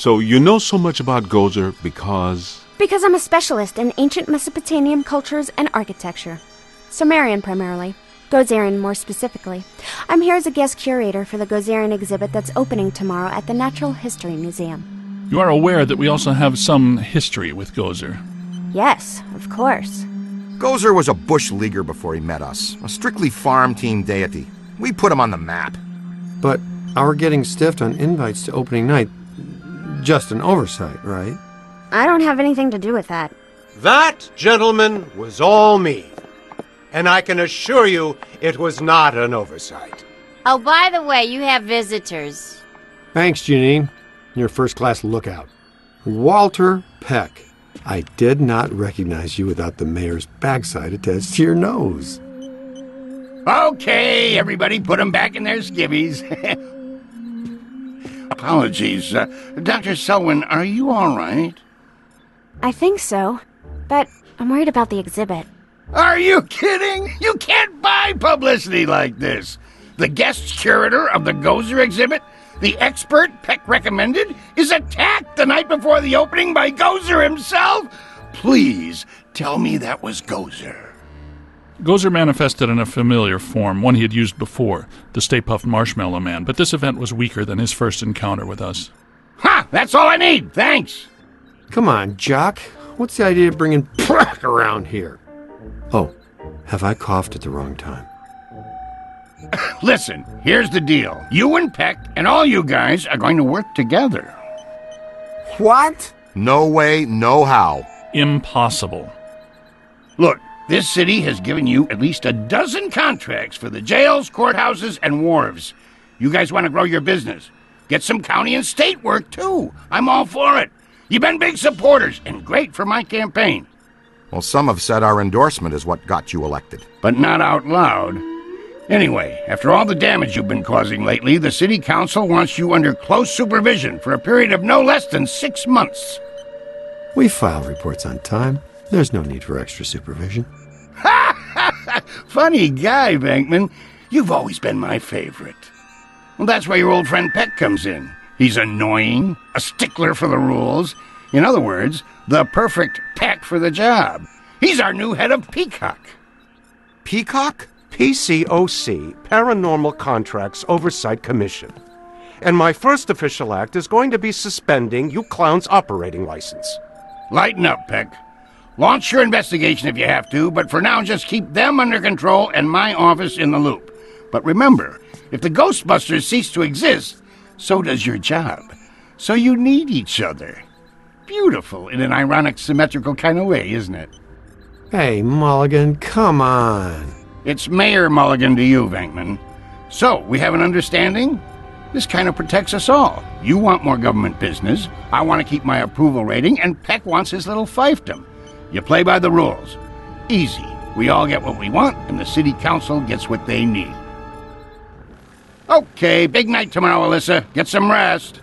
So you know so much about Gozer because... Because I'm a specialist in ancient Mesopotamian cultures and architecture. Sumerian primarily. Gozerian more specifically. I'm here as a guest curator for the Gozerian exhibit that's opening tomorrow at the Natural History Museum. You are aware that we also have some history with Gozer. Yes, of course. Gozer was a bush leaguer before he met us, a strictly farm team deity. We put him on the map. But our getting stiffed on invites to opening night, just an oversight, right? I don't have anything to do with that. That, gentlemen, was all me. And I can assure you it was not an oversight. Oh, by the way, you have visitors. Thanks, Janine. You're first class lookout. Walter Peck. I did not recognize you without the mayor's backside attached to your nose. Okay, everybody put them back in their skivvies. Apologies. Uh, Dr. Selwyn, are you all right? I think so. But I'm worried about the exhibit. Are you kidding? You can't buy publicity like this. The guest curator of the Gozer exhibit, the expert Peck recommended, is attacked the night before the opening by Gozer himself? Please tell me that was Gozer. Gozer manifested in a familiar form, one he had used before, the Stay Puft Marshmallow Man, but this event was weaker than his first encounter with us. Ha! That's all I need, thanks! Come on, Jock. What's the idea of bringing Peck around here? Oh, have I coughed at the wrong time? Listen, here's the deal. You and Peck and all you guys are going to work together. What? No way, no how. Impossible. Look, this city has given you at least a dozen contracts for the jails, courthouses, and wharves. You guys want to grow your business. Get some county and state work, too. I'm all for it. You've been big supporters and great for my campaign. Well, some have said our endorsement is what got you elected. But not out loud. Anyway, after all the damage you've been causing lately, the City Council wants you under close supervision for a period of no less than six months. We file reports on time. There's no need for extra supervision. Funny guy, Venkman. You've always been my favorite. Well, that's where your old friend Peck comes in. He's annoying, a stickler for the rules. In other words, the perfect Peck for the job. He's our new head of Peacock. Peacock? PCOC, Paranormal Contracts Oversight Commission. And my first official act is going to be suspending you clowns' operating license. Lighten up, Peck. Launch your investigation if you have to, but for now just keep them under control and my office in the loop. But remember, if the Ghostbusters cease to exist, so does your job. So you need each other. Beautiful in an ironic, symmetrical kind of way, isn't it? Hey, Mulligan, come on. It's Mayor Mulligan to you, Venkman. So, we have an understanding? This kind of protects us all. You want more government business, I want to keep my approval rating, and Peck wants his little fiefdom. You play by the rules. Easy. We all get what we want, and the city council gets what they need. Okay, big night tomorrow, Ilyssa. Get some rest.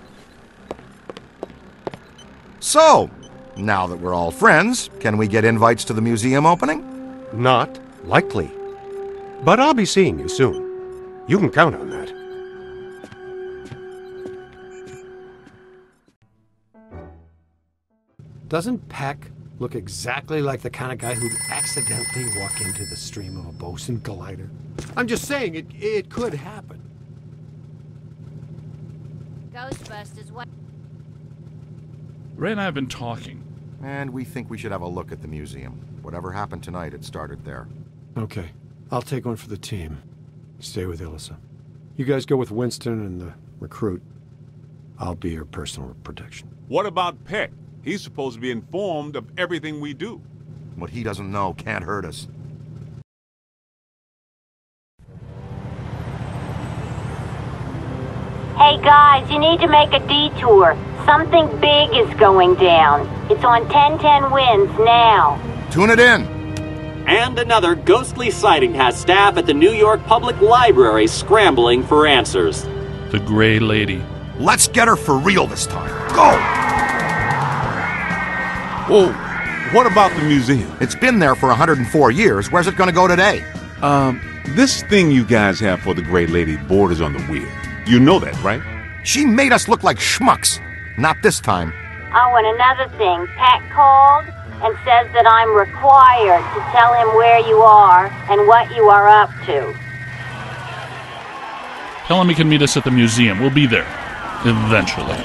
So, now that we're all friends, can we get invites to the museum opening? Not likely. But I'll be seeing you soon. You can count on that. Doesn't Peck look exactly like the kind of guy who'd accidentally walk into the stream of a bosun glider? I'm just saying, it, it could happen. Ghostbusters, what? Ray and I have been talking. And we think we should have a look at the museum. Whatever happened tonight, it started there. Okay, I'll take one for the team. Stay with Ilsa. You guys go with Winston and the recruit. I'll be your personal protection. What about Peck? He's supposed to be informed of everything we do. What he doesn't know can't hurt us. Hey guys, you need to make a detour. Something big is going down. It's on 1010 WINS now. Tune it in. And another ghostly sighting has staff at the New York Public Library scrambling for answers. The Gray Lady. Let's get her for real this time. Go! Whoa, what about the museum? It's been there for 104 years. Where's it going to go today? Um, this thing you guys have for the Gray Lady borders on the weird. You know that, right? She made us look like schmucks. Not this time. Oh, and another thing, Pat called and says that I'm required to tell him where you are and what you are up to. Tell him he can meet us at the museum. We'll be there. Eventually.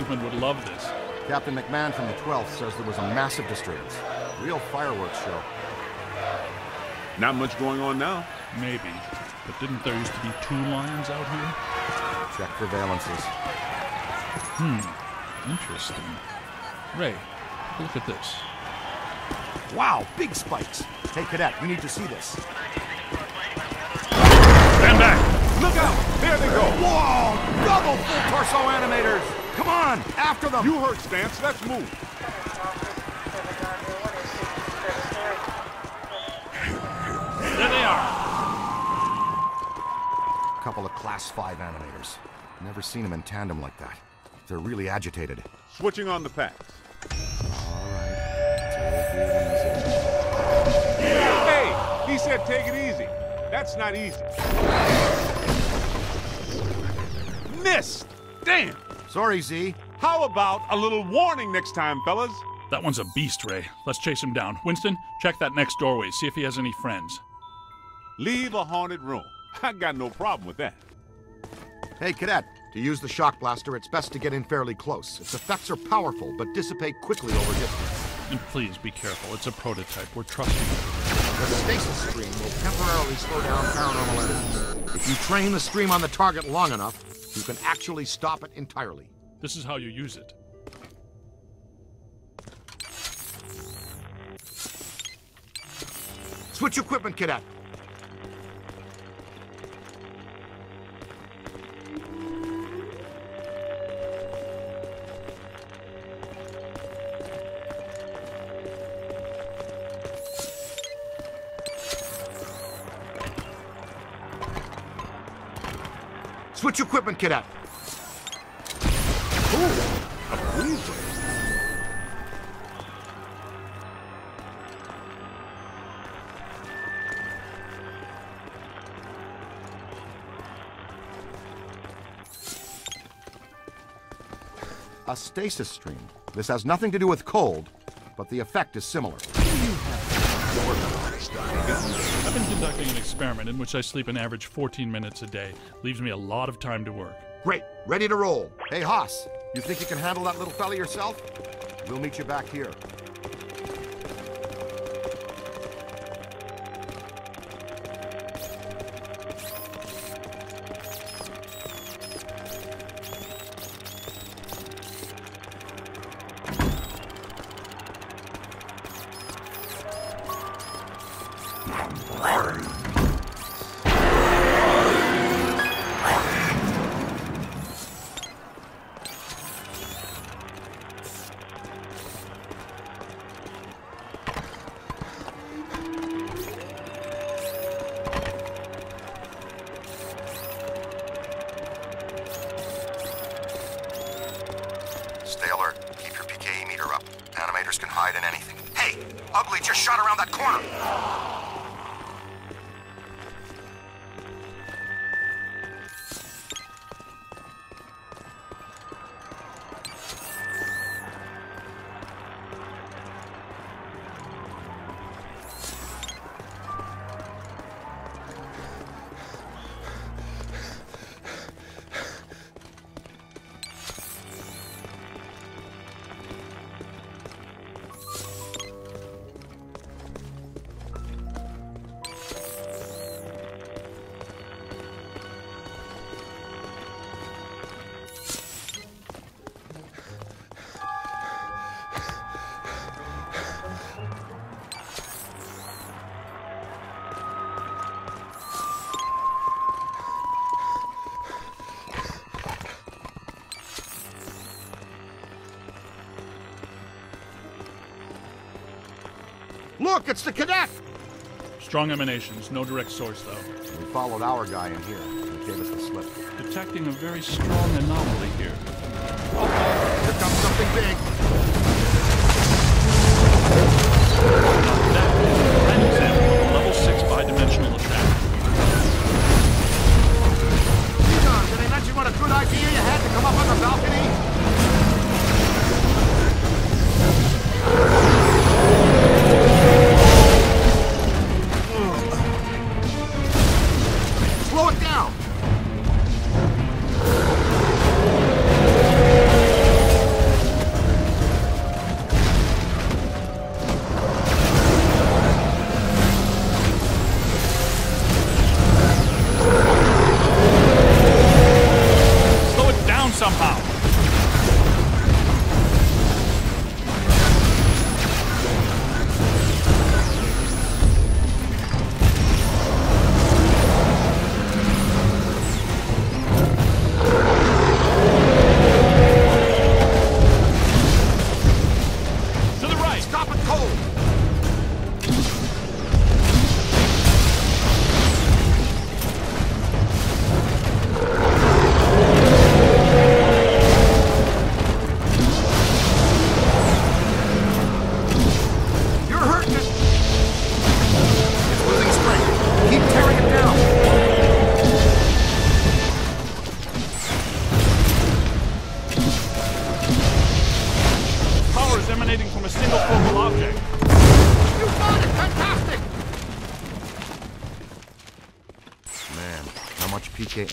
Venkman would love this. Captain McMahon from the 12th says there was a massive disturbance. Real fireworks show. Not much going on now. Maybe. But didn't there used to be two lions out here? Check for valences. Hmm. Interesting. Ray, look at this. Wow, big spikes. Hey, Cadet, you need to see this. Stand back! Look out! There they go! Whoa! Double full torso animators! Come on, after them! You heard Stantz. Let's move. There they are! Couple of Class 5 animators. Never seen them in tandem like that. They're really agitated. Switching on the packs. All right. Take. Hey! He said take it easy. That's not easy. Missed! Damn! Sorry, Z. How about a little warning next time, fellas? That one's a beast, Ray. Let's chase him down. Winston, check that next doorway. See if he has any friends. Leave a haunted room. I got no problem with that. Hey, Cadet. To use the shock blaster, it's best to get in fairly close. Its effects are powerful, but dissipate quickly over distance. And please be careful. It's a prototype. We're trusting you. The stasis stream will temporarily slow down paranormal energy. If you train the stream on the target long enough, you can actually stop it entirely. This is how you use it. Switch equipment, Cadet. Switch equipment, Cadet. A freezer. A stasis stream. This has nothing to do with cold, but the effect is similar. I've been conducting an experiment in which I sleep an average 14 minutes a day. Leaves me a lot of time to work. Great, ready to roll. Hey, Haas, you think you can handle that little fella yourself? We'll meet you back here. Can hide in anything. Hey, Ugly just shot around that corner. It's the cadet! Strong emanations, no direct source though. We followed our guy in here. He gave us the slip. Detecting a very strong anomaly here. Oh, Here comes something big.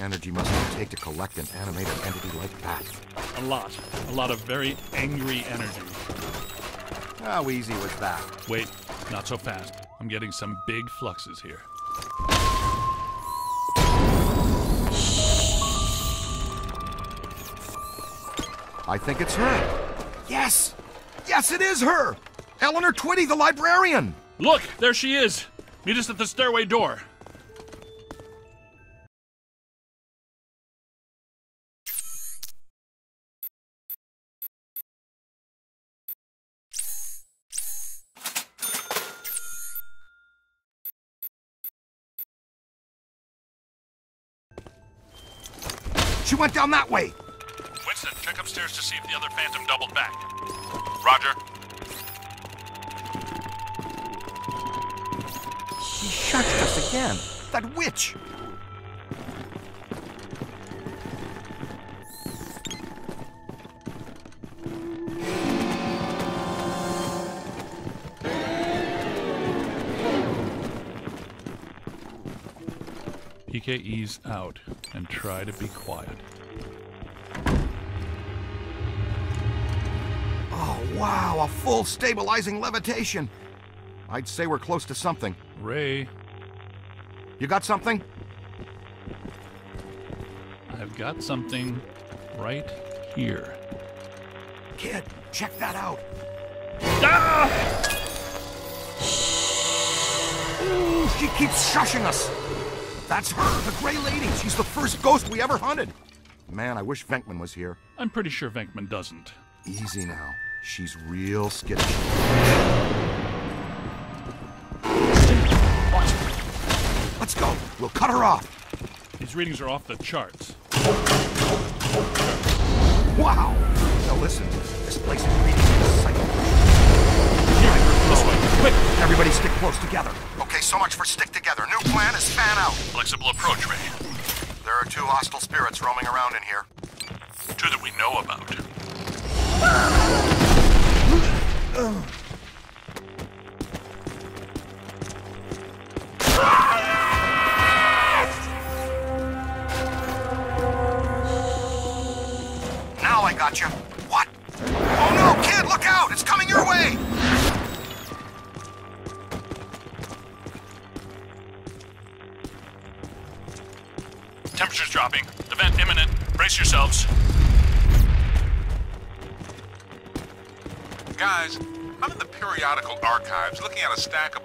Energy must it take to collect and animate an animated entity like that? A lot. A lot of very angry energy. How easy was that? Wait, not so fast. I'm getting some big fluxes here. I think it's her. Yes! Yes, it is her! Eleanor Twitty, the librarian! Look, there she is. Meet us at the stairway door. She went down that way! Winston, check upstairs to see if the other phantom doubled back. Roger. She shushed us again. That witch! PKE's out and try to be quiet. Oh, wow, a full stabilizing levitation. I'd say we're close to something. Ray, You got something? I've got something right here. Kid, check that out. Ah! Ooh, she keeps shushing us. That's her, the Gray Lady. She's the first ghost we ever hunted. Man, I wish Venkman was here. I'm pretty sure Venkman doesn't. Easy now. She's real skittish. Let's go. We'll cut her off. These readings are off the charts. Wow. Now listen, this place is reading a cycle. This way, quick! Everybody stick close together. So much for stick together. New plan is fan out. Flexible approach, Ray. There are two hostile spirits roaming around in here. Two that we know about. Stack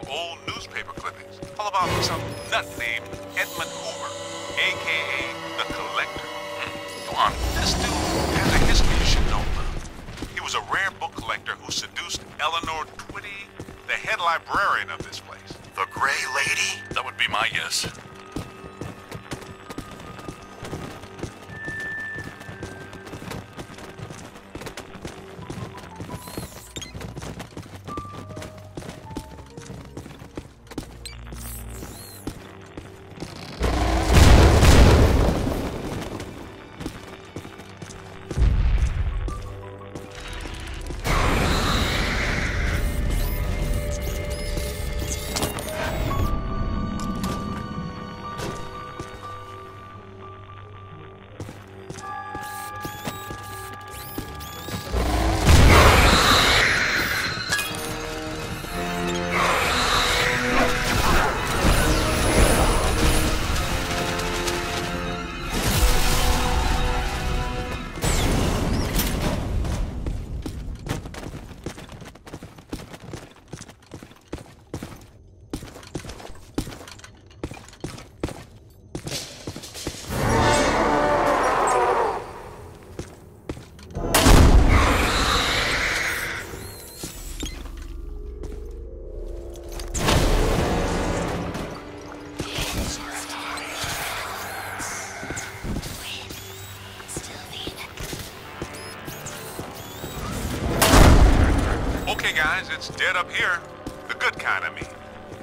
it's dead up here. The good kind, I mean.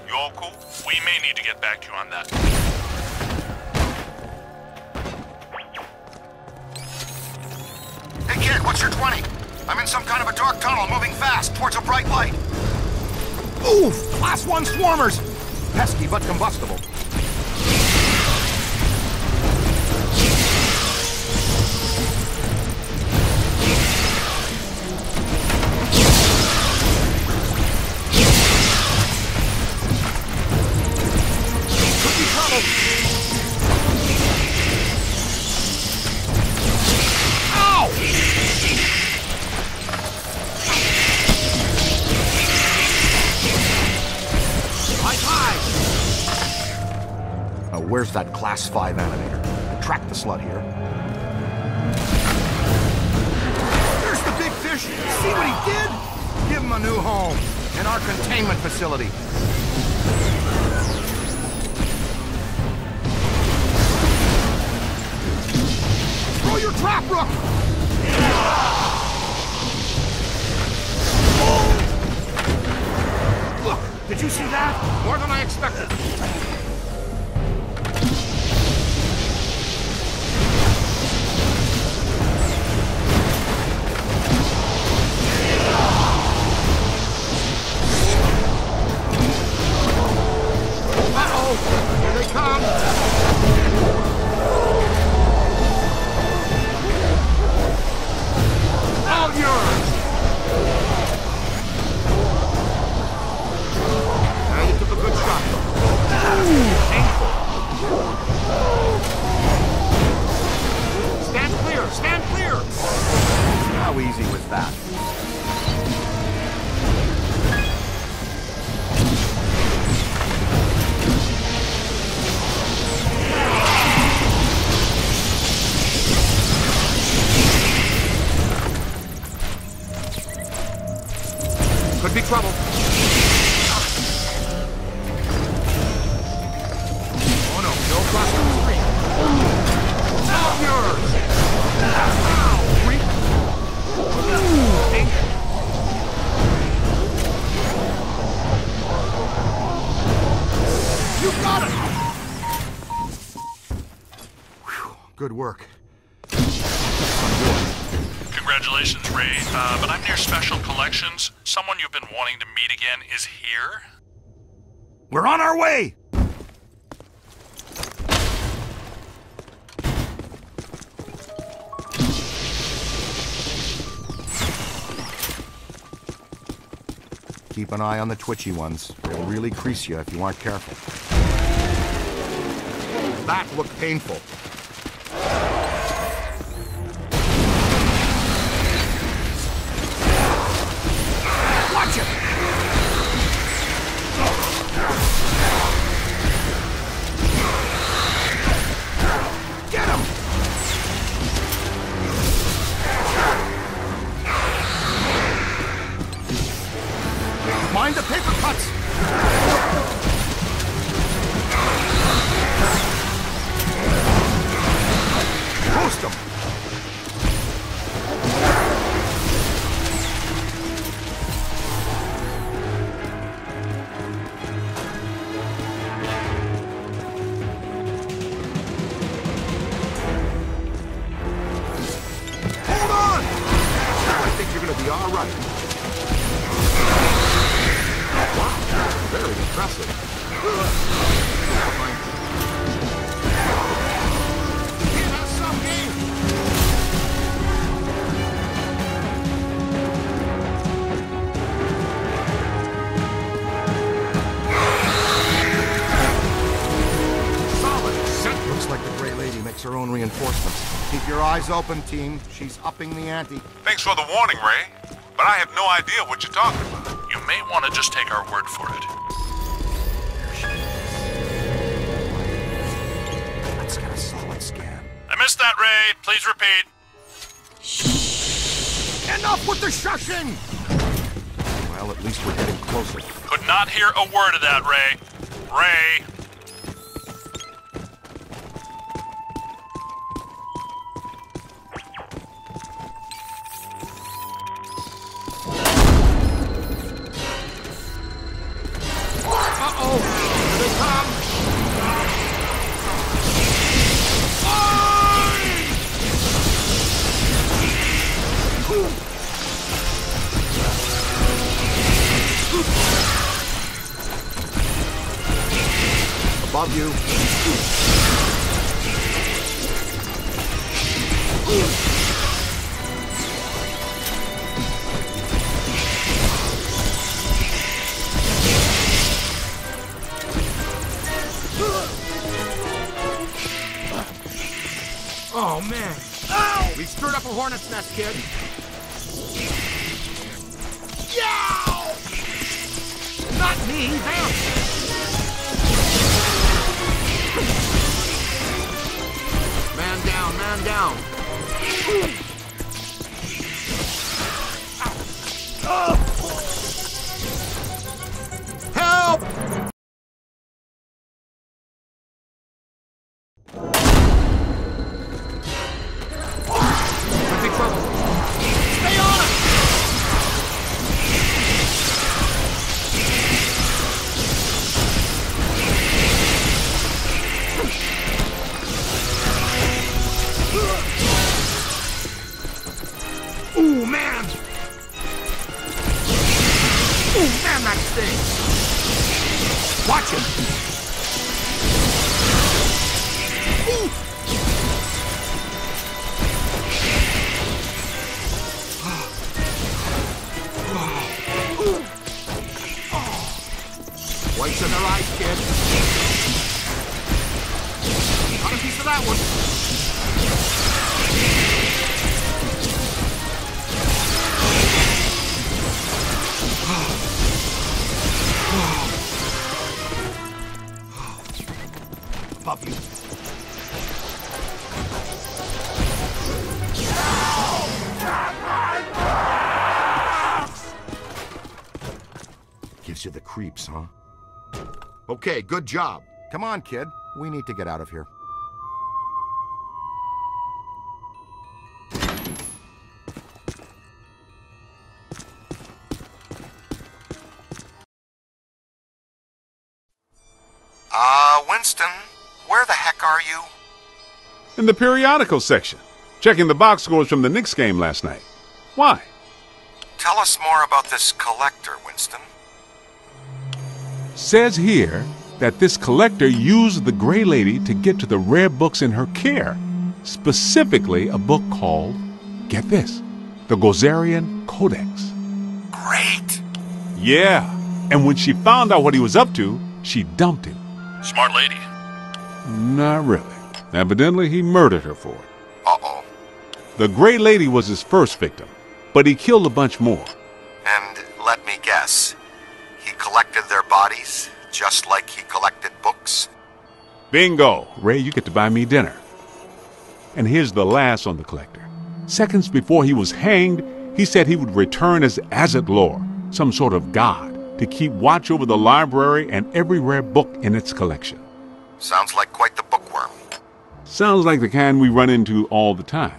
You all cool? We may need to get back to you on that. Hey kid, what's your 20? I'm in some kind of a dark tunnel moving fast towards a bright light. Oof! Class 1 swarmers! Pesky but combustible. Keep an eye on the twitchy ones. They'll really crease you if you aren't careful. That looked painful. Makes her own reinforcements. Keep your eyes open, team. She's upping the ante. Thanks for the warning, Ray. But I have no idea what you're talking about. You may want to just take our word for it. Let's get a solid scan. I missed that, Ray. Please repeat. Enough with the shushing! Well, at least we're getting closer. Could not hear a word of that, Ray. Ray. Uh-oh! They come! Above you. Oh, man. We stirred up a hornet's nest, kid. Yow! Not me, them. Man down, man down. Help! Okay, good job. Come on, kid. We need to get out of here. Uh, Winston, where the heck are you? In the periodical section, checking the box scores from the Knicks game last night. Why? Tell us more about this collector, Winston. Says here that this collector used the Gray Lady to get to the rare books in her care, specifically a book called, get this, the Gozerian Codex. Great. Yeah, and when she found out what he was up to, she dumped him. Smart lady. Not really. Evidently, he murdered her for it. Uh-oh. The Gray Lady was his first victim, but he killed a bunch more. And let me guess, collected their bodies just like he collected books? Bingo! Ray, you get to buy me dinner. And here's the last on the collector. Seconds before he was hanged, he said he would return as Azetlor, some sort of god, to keep watch over the library and every rare book in its collection. Sounds like quite the bookworm. Sounds like the kind we run into all the time.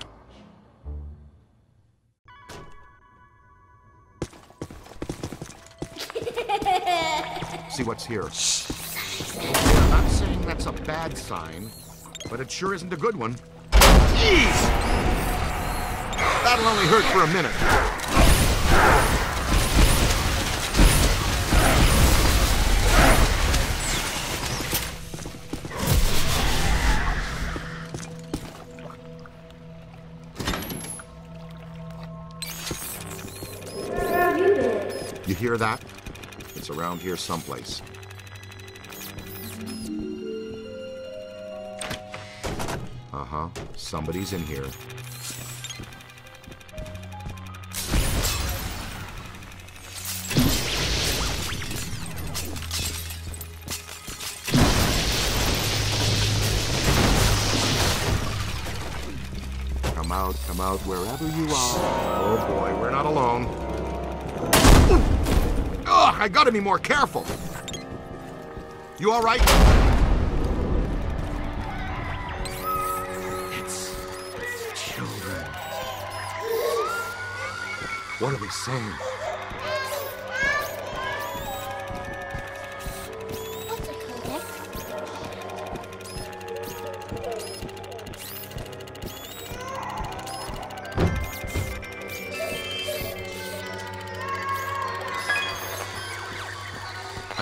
see what's here. I'm not saying that's a bad sign, but it sure isn't a good one. Jeez! That'll only hurt for a minute. You hear that? It's around here someplace. Uh-huh. Somebody's in here. Come out, come out, wherever you are. Oh boy, we're not alone. I gotta be more careful. You all right? It's children. What are they saying?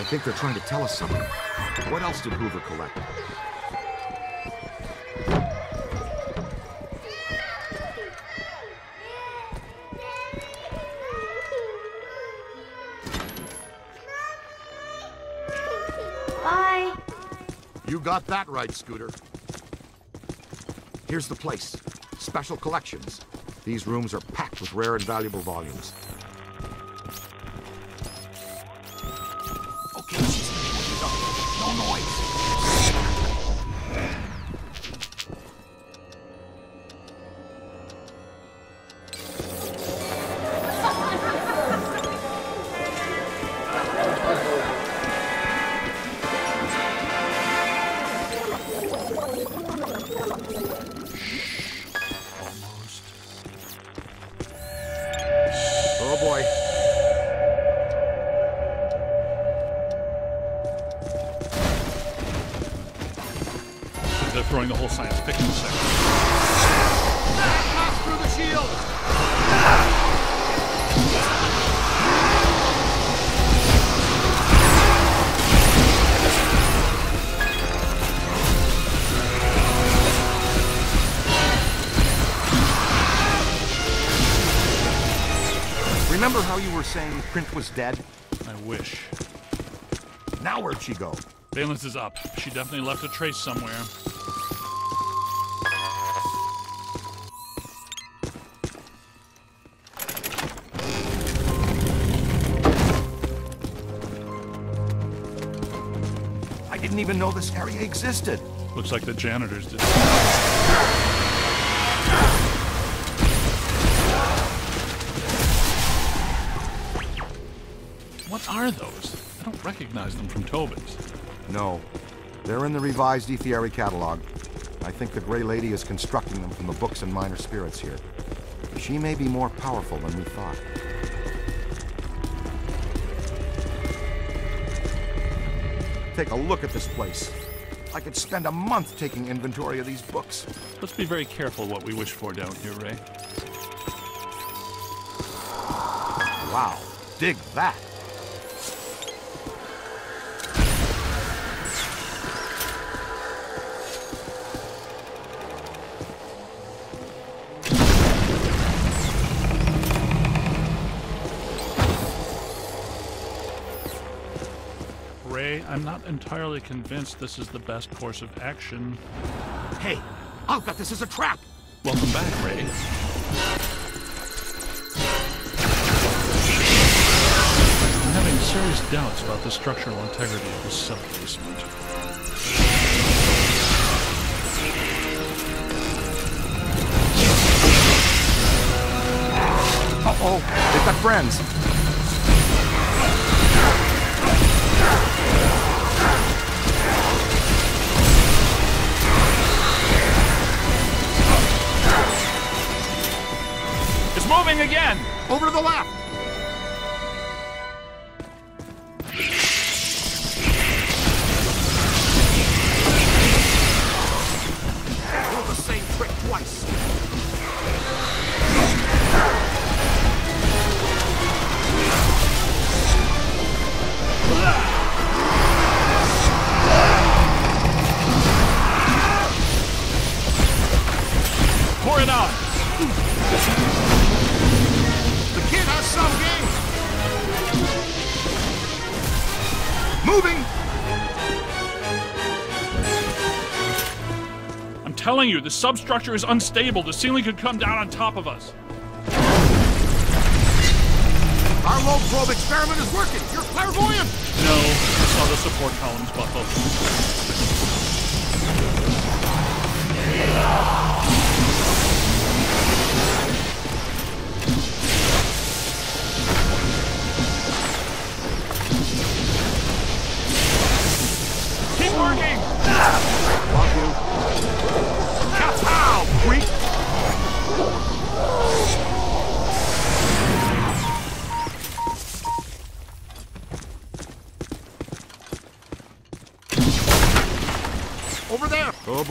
Think they're trying to tell us something. What else did Hoover collect? Bye. You got that right, Scooter. Here's the place. Special collections. These rooms are packed with rare and valuable volumes. The whole science fiction section. Through the shield! Remember how you were saying Print was dead? I wish. Now where'd she go? Valence is up. She definitely left a trace somewhere. Even know this area existed. Looks like the janitors did. What are those? I don't recognize them from Tobin's. No. They're in the revised Ethieri catalog. I think the Grey Lady is constructing them from the books and minor spirits here. She may be more powerful than we thought. Take a look at this place. I could spend a month taking inventory of these books. Let's be very careful what we wish for down here, Ray. Wow, dig that. I'm not entirely convinced this is the best course of action. Hey, I'll bet this is a trap. Welcome back, Ray. I'm having serious doubts about the structural integrity of this sub-basement. Uh-oh, they've got friends. Moving again! Over to the left. Telling you, the substructure is unstable. The ceiling could come down on top of us. Our low probe experiment is working. You're clairvoyant. No, I saw the support columns buckle.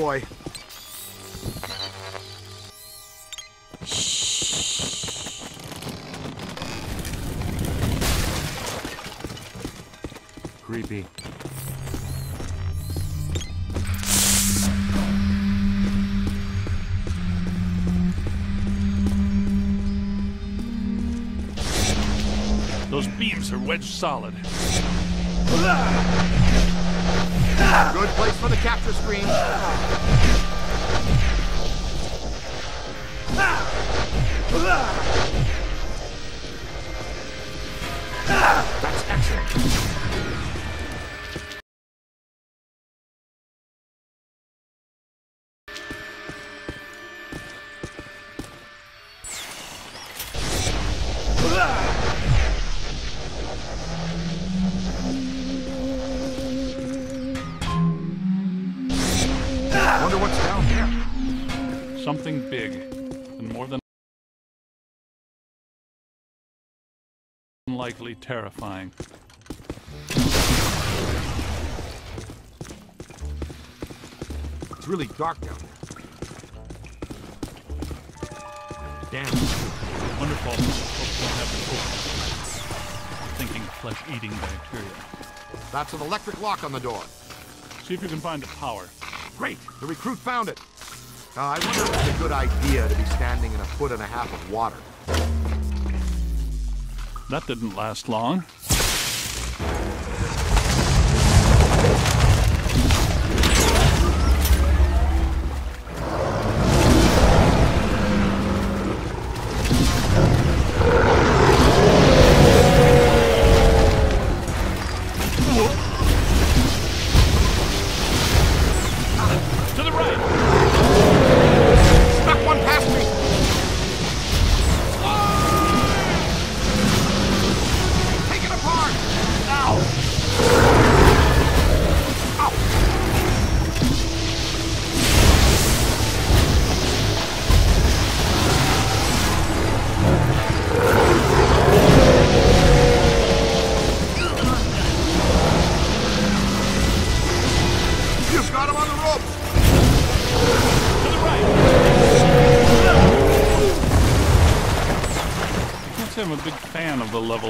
There! Boy. Creepy. Those beams are wedged solid. Ah. Good place for the capture screen. Ah. Ah. That's excellent. Wonder what's down there. Something big, and more than likely terrifying. It's really dark down there. Damn. Wonderful. Hope we don't have to. Thinking flesh-eating bacteria. That's an electric lock on the door. See if you can find the power. Great. The recruit found it. Uh, I wonder if it's a good idea to be standing in a foot and a half of water. That didn't last long.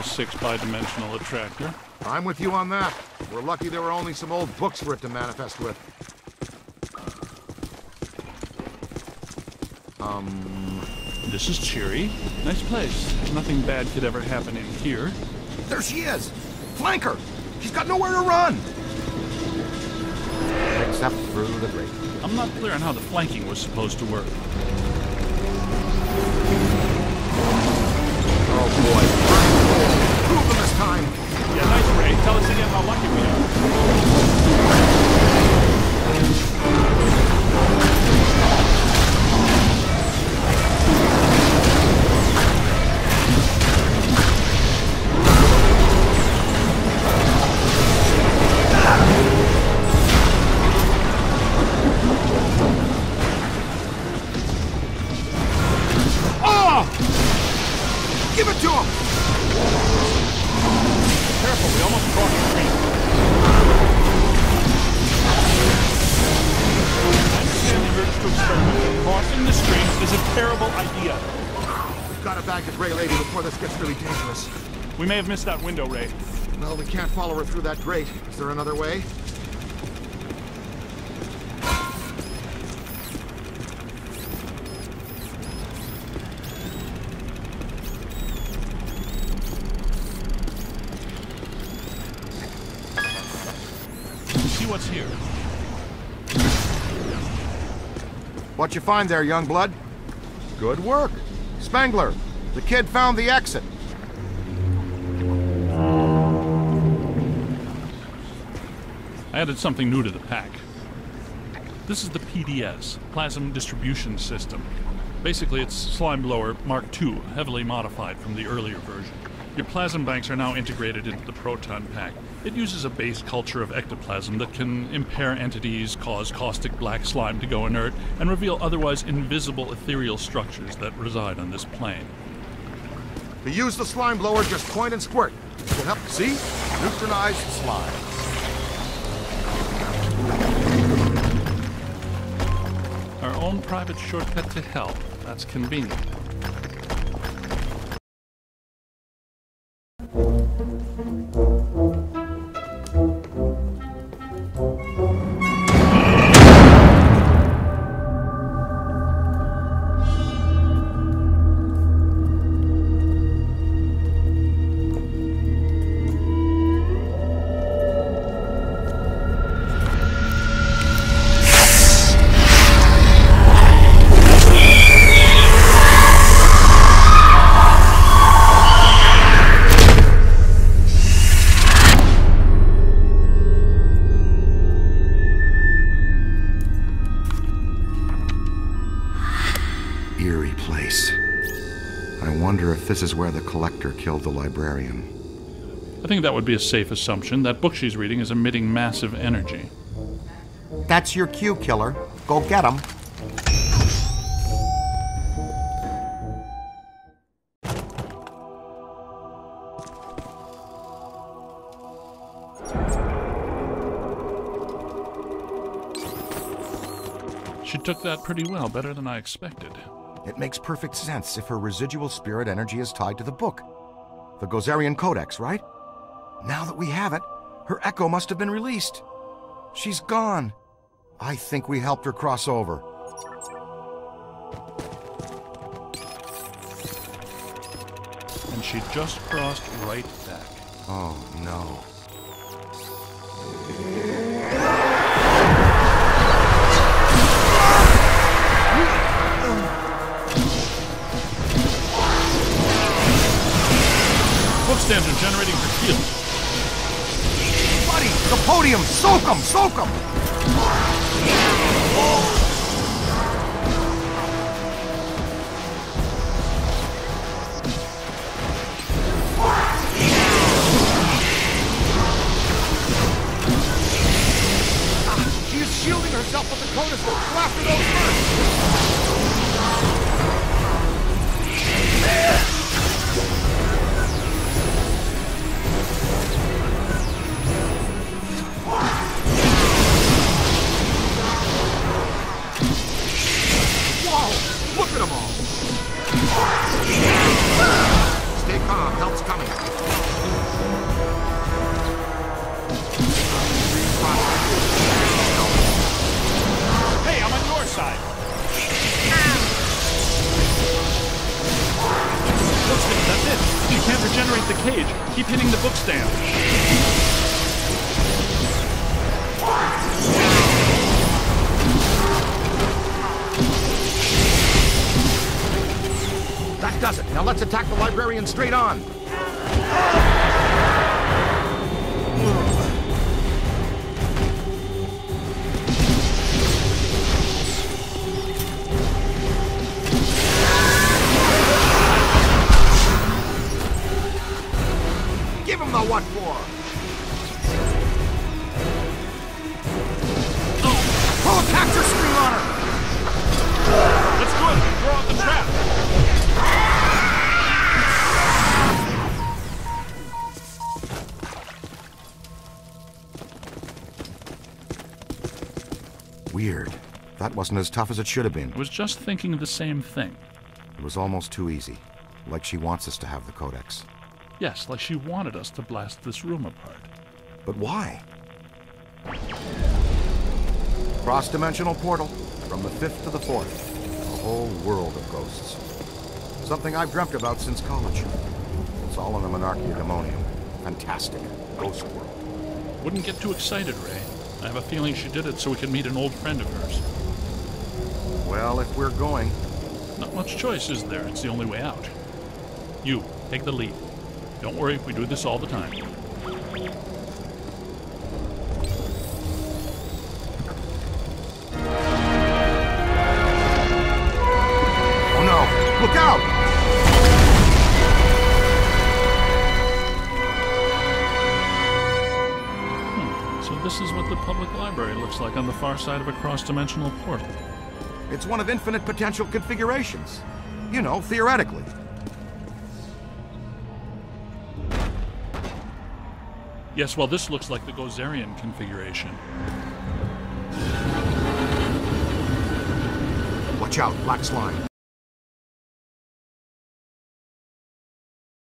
Of the level 6 bidimensional attractor. I'm with you on that. We're lucky there were only some old books for it to manifest with. Um, This is cheery. Nice place. Nothing bad could ever happen in here. there she is! Flank her! She's got nowhere to run! Except through the grate. I'm not clear on how the flanking was supposed to work. Oh boy. Tell how lucky we are. Give it to him! Careful, we almost crossed the stream. I understand the urge to experiment, but crossing the stream is a terrible idea. We've got to bag the Grey Lady before this gets really dangerous. We may have missed that window, Ray. Well, we can't follow her through that grate. Is there another way? What you find there, young blood? Good work. Spengler, the kid found the exit. I added something new to the pack. This is the PDS, Plasm Distribution System. Basically, it's Slime Blower Mark II, heavily modified from the earlier version. Your plasm banks are now integrated into the proton pack. It uses a base culture of ectoplasm that can impair entities, cause caustic black slime to go inert, and reveal otherwise invisible ethereal structures that reside on this plane. To use the slime blower, just point and squirt. It will help, see? Neutralize slime. Our own private shortcut to hell. That's convenient. This is where the collector killed the librarian. I think that would be a safe assumption. That book she's reading is emitting massive energy. That's your cue, killer. Go get him. She took that pretty well, better than I expected. It makes perfect sense if her residual spirit energy is tied to the book. The Gozerian Codex, right? Now that we have it, her echo must have been released. She's gone. I think we helped her cross over. And she just crossed right back. Oh, no. Are generating her field. Buddy, the podium! Soak 'em! Soak 'em! She is shielding herself with the Codex. Go after those at them all! Stay calm. Help's coming. Hey, I'm on your side. Bookstand, that's it. She can't regenerate the cage. Keep hitting the bookstand. Does it. Now let's attack the librarian straight on. Give him the what for? Wasn't as tough as it should have been. I was just thinking of the same thing. It was almost too easy. Like she wants us to have the Codex. Yes, like she wanted us to blast this room apart. But why? Cross-dimensional portal. From the fifth to the fourth. A whole world of ghosts. Something I've dreamt about since college. It's all in the Monarchia Demonium. Fantastic. Ghost world. Wouldn't get too excited, Ray. I have a feeling she did it so we could meet an old friend of hers. Well, if we're going. Not much choice, is there? It's the only way out. You, take the lead. Don't worry, we do this all the time. Oh no! Look out! Hmm. So this is what the public library looks like on the far side of a cross-dimensional portal. It's one of infinite potential configurations. You know, theoretically. Yes, well, this looks like the Gozerian configuration. Watch out, black slime.